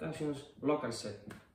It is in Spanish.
Communications Local Set.